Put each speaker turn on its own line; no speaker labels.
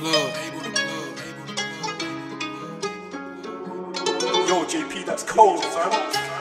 plug.
Yo, JP, that's cold, son.